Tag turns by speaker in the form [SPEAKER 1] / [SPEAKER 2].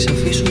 [SPEAKER 1] τις αφήσω